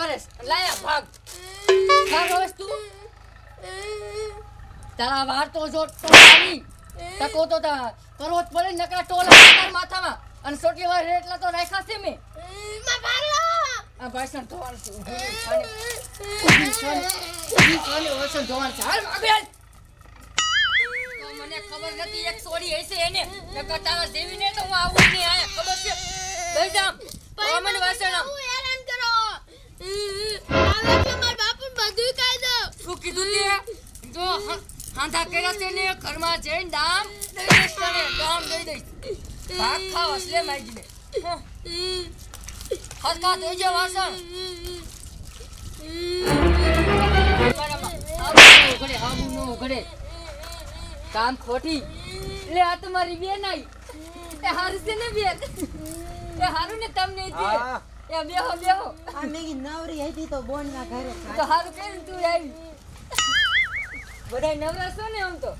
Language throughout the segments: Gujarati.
કરે? લાયા ભાગ. ભાગ હવે તું. તારા વાર તો જો ટોળાની તકો તો તા કરવો જ પડે નકરા ટોલા તારા માથામાં. અને સોટલી વાર એટલા તો રાખ્યા છે મેં. આ ભાષણ ધોવાનું છે. ઊભી છાને. ઊભી છાને. વાસણ ધોવાનું છે. હાલ આગળ મને ખબર નથી એક સોડી હશે એને. નકર તારા જેવી ને તો હું આવું નહીં. આયા ખબર છે? બેસ જામ તો તે જો હ- હાંધા કર્યા છે ને ઘરમાં જઈને દામ દઈ દઈશ તને દામ દઈ દઈશ ભાગ ખાવ અસલે માગીને. હરકા દેજે વાસણ. બરાબર. આવું ન ઉઘડે, આવું ન ઉઘડે. કામ ખોટી. એટલે આ તમારી બેન આઈ એ હારું છે ને બેન? એ હારું ને તમને જે. એ બેહો બેહો. આ મેગી નવરી હતી તો બોન ના ઘરે તો હારું કરીને તું આવી. બધા નવરા છો ને આમ તો.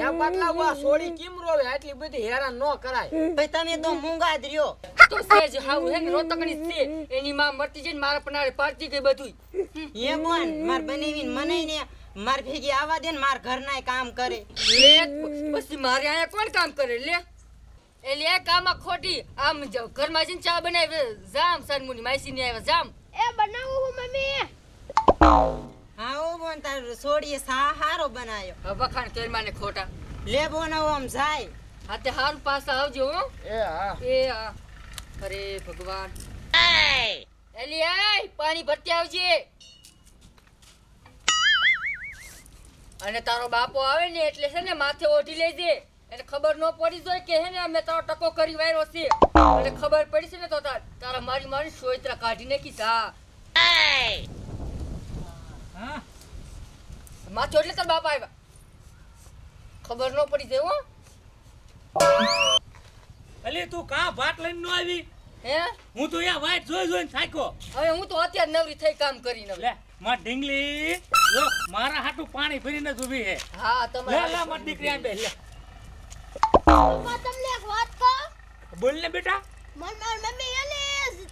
યા પાટલા બા સોડી કેમ રોવે? આટલી બધી હેરાન ન કરાય. ભાઈ તમે તો મૂંગા જ રહ્યો. તો સેજ હાવ હે ને રોતકણી છે. એની માં મરતી જઈને મારા પનાળે પારતી ગઈ બધું એ કોણ? માર બનેવીન મને ને માર ભેગી આવા દે ને માર ઘરના કામ કરે. લે પછી મારે આયા કોણ કામ કરે? લે. એટલે એ કામાં ખોટી. આમ જાવ ઘરમાં જઈને ચા બનાવી. જામ સનમુની માસી ને આવ્યા જામ. હા ઓ બોન તાર સોડીએ સા બનાયો. વખાણ કેરમાં ખોટા. લે બોન આમ જાય. હા તે હારું પાછા આવજો હો. એ હા. એ હા. અરે ભગવાન. એલી આય પાણી ભરતી આવજે. અને તારો બાપો આવે ને એટલે છે ને માથે ઓઢી લેજે. એટલે ખબર ન પડી જોઈએ કે હે ને અમે તારો ટકો કરી વાયરો છે. અને ખબર પડી છે ને તો તારા મારી મારી સોયત્રા કાઢી નાખી તા હા માથે એટલે તાર બાપા આવ્યા ખબર ન પડી હો. અલી તું કા ભાટ લઈને ન આવી? હે? હું તો યા વાટ જોઈ જોઈને થાક્યો. હવે હું તો અત્યારે નવરી થઈ કામ કરીને. લે માં ઢીંગલી જો મારા હાટું પાણી ભરીને જ ઊભી હે. હા લે લે માર દીકરી આમ બે લે તમને એક વાત કહું? બોલ ને બેટા. મન માર મમ્મી એને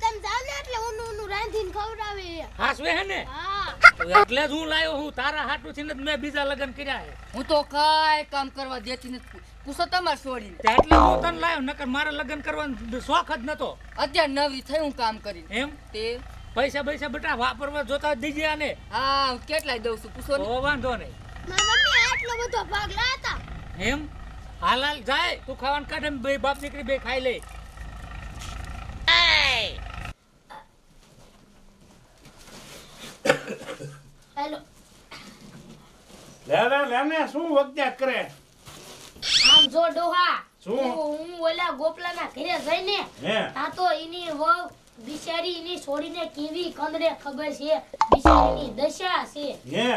તમે જાવ ને એટલે ઉનું ઉનું રાંધીને ખવડાવે હાસવે હે ને? હા. એટલે જ હું લાયો હું. તારા હાટું થી મેં બીજા લગ્ન કર્યા હે. હું તો કાંઈ કામ કરવા દેતી નથી. પૂછો તમારે છોડીને એટલે હું તને લાયો નકર મારે લગ્ન કરવાનો શોખ જ નતો. અત્યારે નવી થઈ હું કામ કરી એમ? તે પૈસા પૈસા બટા વાપરવા જોતા દીજે આને. હા કેટલાય દઉં છું પૂછો તો વાંધો નહીં. માર મમ્મી આટલો બધો ભાગ લાતા એમ? હાલ હાલ જાય તું ખાવાનું કાઢે બે બાપ દીકરી બે ખાઈ લે. હેલો. લે લે લે ને શું વગદ્યા કરે? આમ જો ડોહા શું? હું હું ઓલા ગોપલાના ઘરે જઈને તા તો એની વહુ બિચારી એની છોડીને કેવી કંદરે ખબર છે? બિચારીની દશા છે. હે?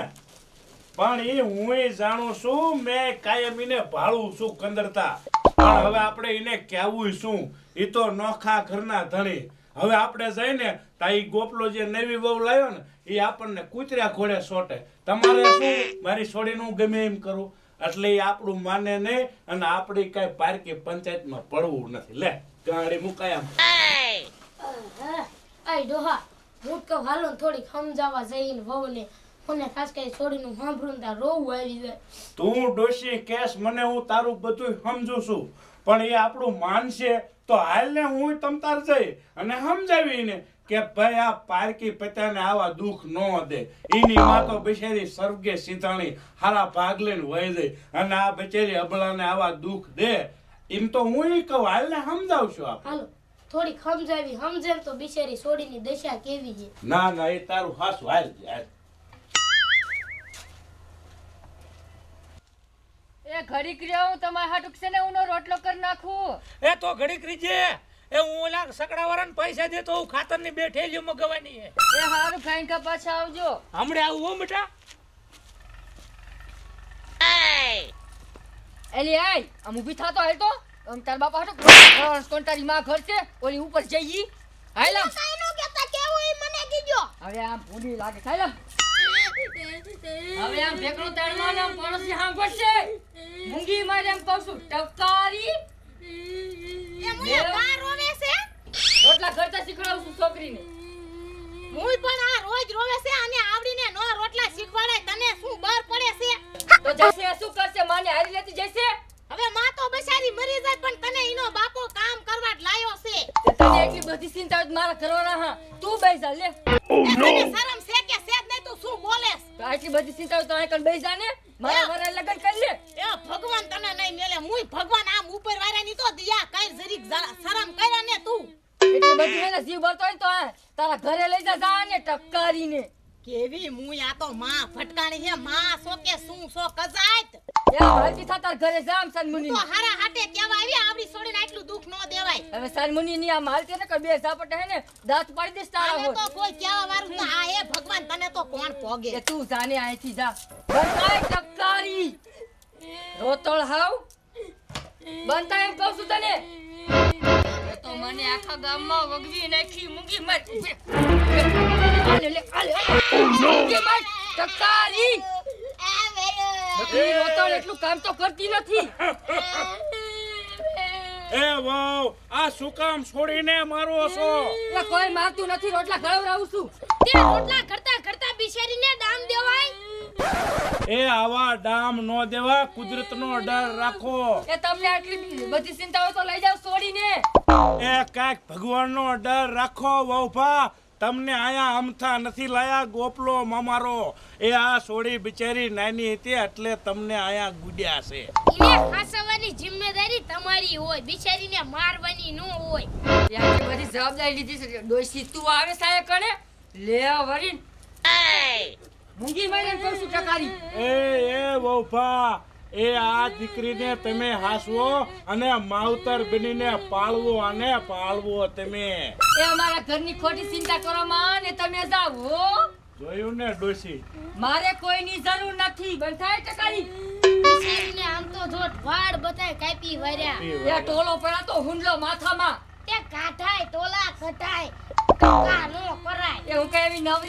પણ એ હું જાણું છું મેં કાયમ એને ભાળું છું કંદરતા. પણ હવે આપણે એને કહેવું શું? એ તો નોખા ઘરના ધણી. હવે આપણે જઈને તા ઈ ગોપલો જે નવી વહુ લાવ્યો ને એ આપણને કૂતર્યા ઘોડે સોટે. તમારે શું? મારી છોડીનું ગમે એમ કરું. એટલે એ આપણું માને નહીં અને આપણી કઈ પારકી પંચાયતમાં પડવું નથી. લે ગાડી મુકાય આમ. હા, ડોહા હું તો હાલો થોડીક સમજાવવા જઈને વહુને. મને ખાસ કઈ છોડીનું સાંભળું ને ત્યાં રોવું આવી જાય. તું ડોશી કેસ મને હું તારું બધું સમજુ છું. પણ એ આપણું માનશે તો હાલને હું તમતાર જઈ અને સમજાવીને કે ભાઈ આ પારકી પતાને આવા દુઃખ ન દે. એની માં તો બિચારી સ્વર્ગે સીતાણી હારા ભાગ લઈને વહી જાય અને આ બિચારી અબળાને આવા દુઃખ દે. એમ તો હું એ કહું હાલને સમજાવશું આપણે હાલો થોડીક સમજાવી સમજે તો બિચારી છોડીની દશા કેવી છે? ના ના એ તારું હાસું હાલ હાલ. એ ઘડીક રહ્યો હું તમારા હાટુક છે ને ઉનો રોટલો કરી નાખું. એ તો ઘડીક રીજે એ હું ઓલા સકડાવાળાને પૈસા દેતો હું ખાતરની બે ઠેલીઓ મગવાની હે એ હારું ખાઈને કા પાછા આવજો. હમણે આવું હો બેટા. એલી આય. આમ ઊભી થાતો હાલ તો. આમ તાર બાપા હાટુક કોણ તારી માં ઘર છે. ઓલી ઉપર જઈ હાલ આમ. કાઈ નો કેતા કેવું ઈ મને કીજો. હવે આમ ભૂલી લાગે. હાલ આમ. હવે આમ તાળમાં આમ પડોશી સાંભળશે. મૂંગી મારે એમ કહું છું ટકારી. એ મને બાર રોવે છે? રોટલા કરતા શીખડાવું છું છોકરીને. હું પણ આ રોજ રોવે છે અને આવડીને નો રોટલા શીખવાડે તને શું બર પડે છે? તો જશે શું કરશે? માને હારી લેતી જશે? હવે માં તો બસારી મરી જાય પણ તને ઈનો બાપો કામ કરવા લાયો છે. તને એટલી બધી ચિંતા મારા કરવાના હા તું બેસા લે. તને શરમ તો આટલી બધી ચિંતાઓ તો આકલ બેસી જા ને મારા વરે લગન કરી લે. એ ભગવાન તને નહીં મેલે. મુય ભગવાન આમ ઉપર વાળાની તો દિયા કઈ જરીક શરમ કર્યા ને તું. એટલી બધી એને જીવ બળતો હોય તો તારા ઘરે લઈ જા જા ને ટક્કારીને કેવી હું યા તો માં ફટકાણી હે માં સો કે શું સો કજાત? એ હાલતી થા ઘરે જામ સનમુની. તો હારા હાટે કેવા આવી આવડી છોડીને આટલું દુઃખ ન દેવાય. હવે સનમુની ની આ માલતી ને કે બે ઝાપટ હે ને દાંત પાડી દેસ તારા આને તો કોઈ કેવા વારું તો આ હે ભગવાન તને તો કોણ પોગે? એ તું જાને અહીંથી જા. બંધાય ટક્કારી. રોતળ હાવ. બંધાય એમ કહું છું તને. તો મને આખા ગામમાં વગવી નાખી મૂકી મર. નકરી રોતળ એટલું કામ તો કરતી નથી. એ વાવ આ શું કામ છોડીને મારો છો? એ કોઈ મારતું નથી રોટલા ખવડાવું છું. તે રોટલા કરતા કરતા બિચારીને દામ દેવાય? એ આવા ડામ નો દેવા કુદરતનો ડર રાખો. એ તમને આટલી બધી ચિંતાઓ તો લઈ જાવ છોડીને એ કાંઈક ભગવાનનો ડર રાખો વહુભા. તમને આયા અમથા નથી લાયા ગોપલો મામારો. એ આ સોડી બિચારી નાની હતી એટલે તમને આયા ગુડ્યા છે. ખાસવાની જિમ્મેદારી તમારી હોય બિચારીને મારવાની ન હોય. ત્યાંથી બધી જવાબદારી લીધી છે. ડોસી તું આવે સાહેબ કણે? લે વરીન. મૂંગી મારીને કહું છું ટકારી. એ એ વહુભા. એ આ દીકરીને તમે હાસવો અને માવતર બનીને પાળવો અને પાળવો તમે. એ અમારા ઘરની ખોટી ચિંતા કરવામાં ને તમે જાઓ હો. જોયું ને ડોસી મારે કોઈની જરૂર નથી. બંધાય ટકારી બિચારીને આમ તો જો વાડ બતાય કાપી વર્યા. એ ટોલો પડ્યા તો હુંડલો માથામાં. તે કાઢાય ટોલા નો કરાય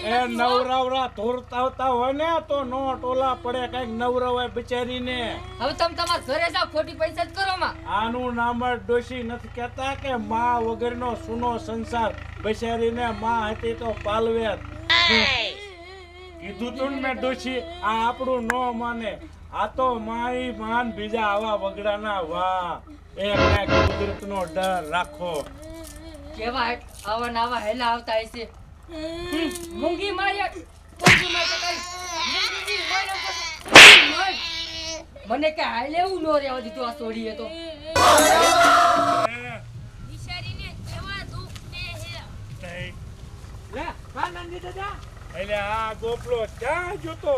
એ. નવરાવરા ધોરતાવતા હોય ને તો નો ટોલા પડે કંઈક નવરવાય બિચારીને. હવે તમે તમારા ઘરે જાવ ખોટી પૈસા જ કરો માં આનું નામ જ ડોશી નથી કહેતા કે માં વગરનો સુનો સંસાર. બિચારીને માં હતી તો પાલવે કીધું તું મેં ડોશી આ આપણું નો માને. આ તો માઈ માન બીજા આવા વગડાના વાહ. એ કુદરતનો ડર રાખો. કેવા આવા નાવા આવા હેલા આવતા હશે. મૂંગી માર્યા મૂંગી માર્યા મને કે હાલ એવું નો રહેવા દીધું આ સોડીએ તો. બિચારીને કેવા દુઃખ દે હે લે કા નાનજી દાદા. એટલે આ ગોપલો ક્યાં જોતો?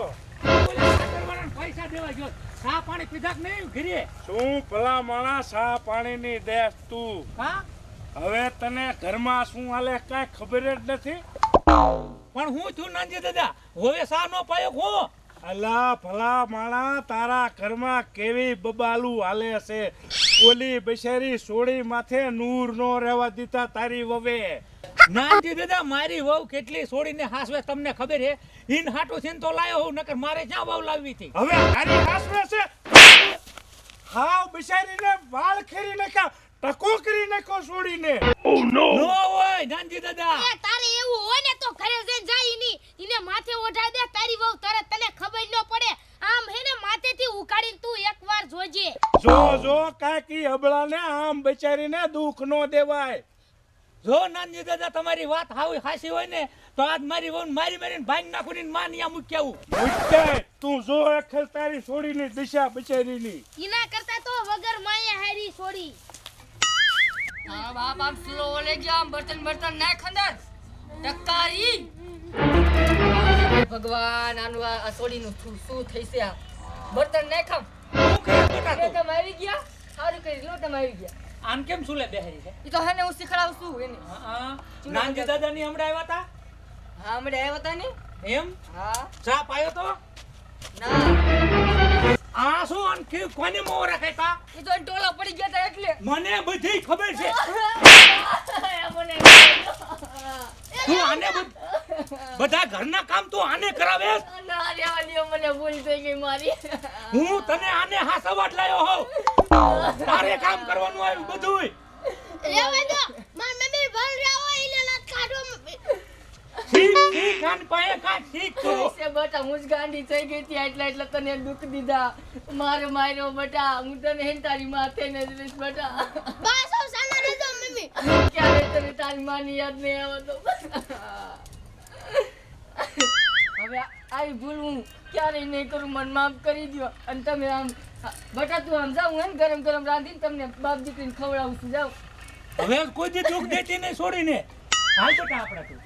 પૈસા દેવા ગયો. સા પાણી પીધા કે નહીં ઘરે? શું ભલા માણસ સા પાણી ની દેશ તું? હા? હવે તને ઘરમાં શું હાલે કાંઈ ખબર જ નથી? પણ હું છું નાનજી દાદા. હવે સાનો પાયો હું અલા ભલા માણા તારા ઘરમાં કેવી બબાલુ હાલે છે? ઓલી બિચારી સોળી માથે નૂર નો રહેવા દીધા તારી વવે. નાનજી દાદા મારી વહુ કેટલી છોડીને હાસવે તમને ખબર હે? ઇન હાટો છે તો લાયો હું નકર મારે ક્યાં વહુ લાવવી હતી? હવે તારી હાસવે છે? હાવ બિચારીને વાળ ખેરી નાખ્યા. ટકો કરી નાખો સોડીને નો હોય નાનજી દાદા. એ તારે એવું હોય ને તો ઘરે જઈને જાય ની ઈને માથે ઓઢાઈ દે તારી વહુ તરત તને ખબર ન પડે. આમ હે ને માથેથી ઉકાડીને તું એકવાર જોજે. જો જો કાકી હબળાને આમ બિચારીને દુઃખ નો દેવાય. જો નાનજી દાદા તમારી વાત હાવી હાસી હોય ને તો આજ મારી વહુ મારી મારીને ભાંગ નાખું ને માં ન્યા મૂકી આવું. ઉઠ્ઠે, તું જો અખર તારી સોડીની દિશા બચારીની. ઈના કરતા તો વગર માએ હારી છોડી. હા બાપ આમ સ્લો લે ગયા આમ બર્તન બર્તન નાખ અંદર ટકારી ભગવાન આનું આ આ છોડીનું શું શું થઈ છે આ બર્તન બેટા તું? તમે આવી ગયા સારું કરી લો તમે આવી ગયા આમ કેમ શું લે બેહરી છે એ તો હે ને હું શીખડાવું છું એને હા, નાનજી દાદા ની હમણાં આવ્યા હતા હા હમણાં આવ્યા હતા ને એમ હા ચા પાયો તો ના આ શું અનખી કે કોને મોં રખાયતા એ તો ટોલા પડી ગયા તા એટલે. મને બધી ખબર છે. તું આને બધા ઘરના કામ તું આને કરાવે? ના રે આલિયો મને ભૂલ થઈ ગઈ મારી. હું તને આને હા સવાટ લાયો હો તારે કામ કરવાનું આવ્યું બધુંય. રેવા દો માર મમ્મી ભલ રહ્યા હોય ઈને લાત કાઢો શીખ શીખ આન પાસે કાંઈ શીખ તું. છે બટા હું જ ગાંડી થઈ ગઈ હતી એટલે એટલે તને દુઃખ દીધા. મારે માર્યો બટા હું તને હેન તારી માથે ને બટા. મમ્મી. ક્યારે તને તારી માની યાદ નહીં આવે તો? હવે આવી ભૂલ હું ક્યારેય નહીં કરું મને માફ કરી દો અને તમે આમ બટા તું આમ જાઉં હે ગરમ ગરમ રાંધીને તમને બાપ દીકરીને ખવડાવું છું જાઉં. હવે કોઈ દી દુઃખ દેતી નહીં છોડીને. હાલ બેટા આપણા તું.